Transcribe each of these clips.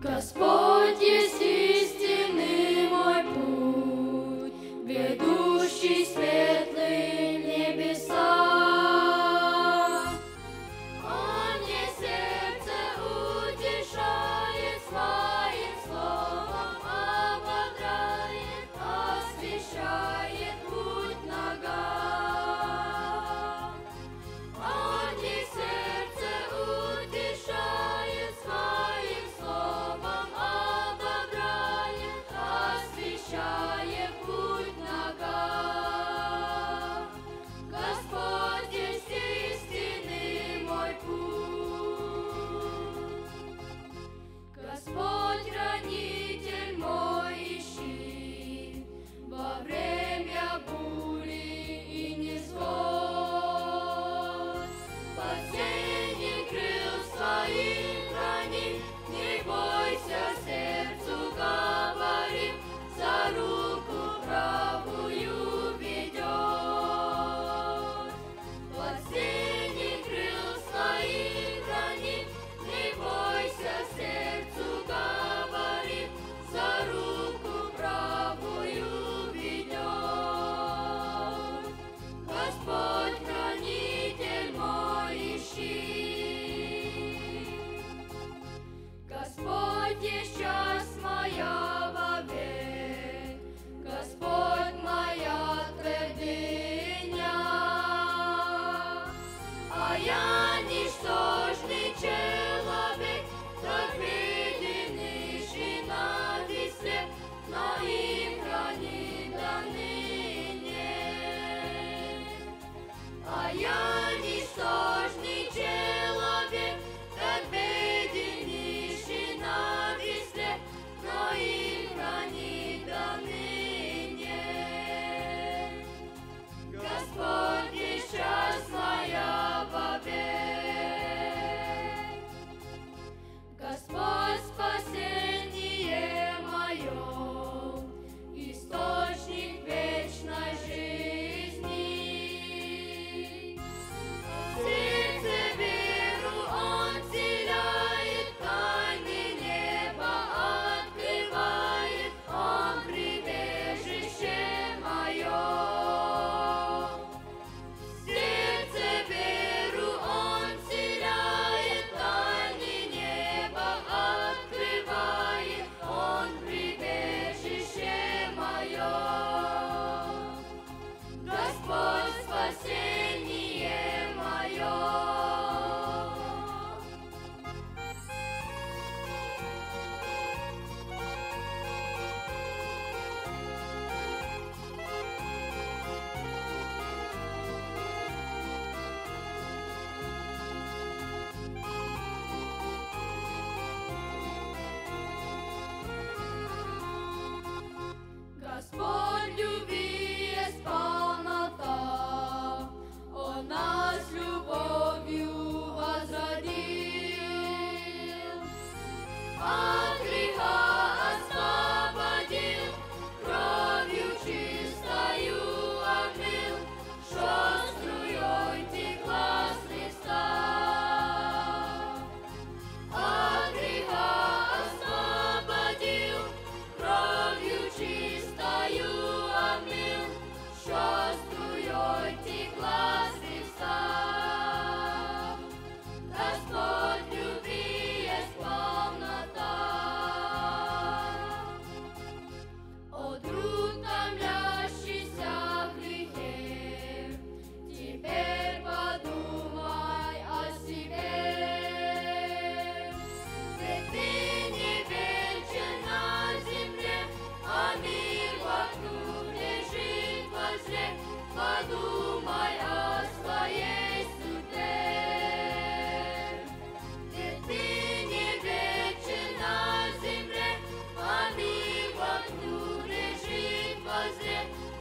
Gospel.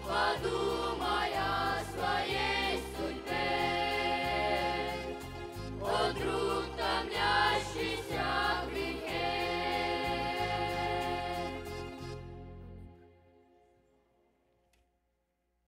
Padua.